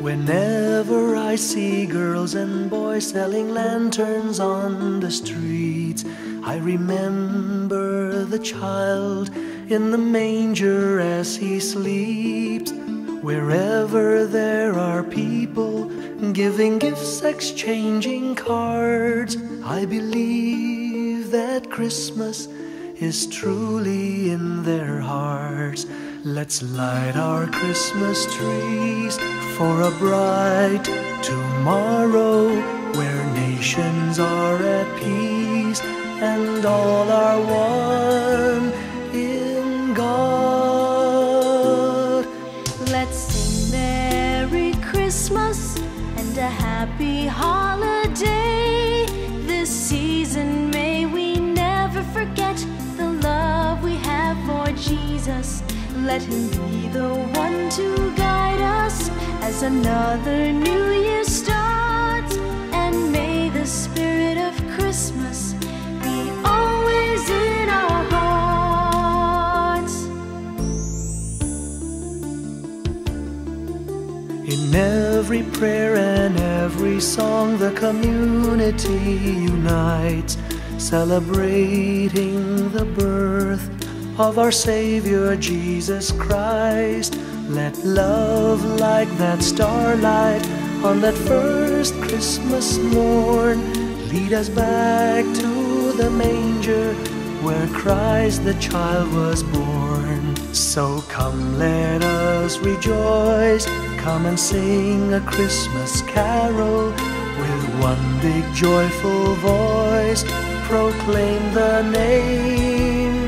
Whenever I see girls and boys selling lanterns on the streets, I remember the child in the manger as he sleeps. Wherever there are people giving gifts, exchanging cards, I believe that Christmas is truly in their hearts. Let's light our Christmas trees for a bright tomorrow where nations are at peace and all are one Jesus. Let Him be the one to guide us as another new year starts. And may the spirit of Christmas be always in our hearts. In every prayer and every song, the community unites, celebrating the birth of our Savior Jesus Christ. Let love, like that starlight on that first Christmas morn, lead us back to the manger where Christ the child was born. So come, let us rejoice. Come and sing a Christmas carol with one big joyful voice. Proclaim the name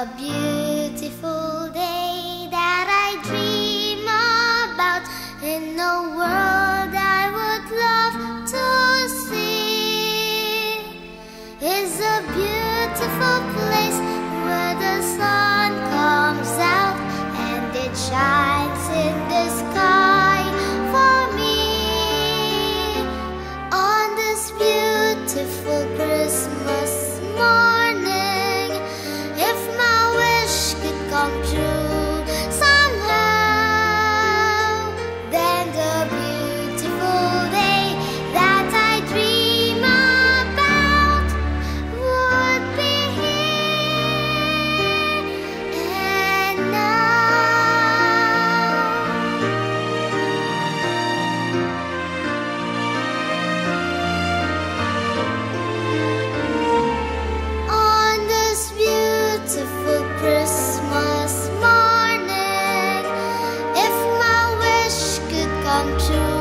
a beautiful day that I dream about in the world I would love to see. Is a beautiful place where the sun comes out and it shines in the sky for me. On this beautiful Christmas come to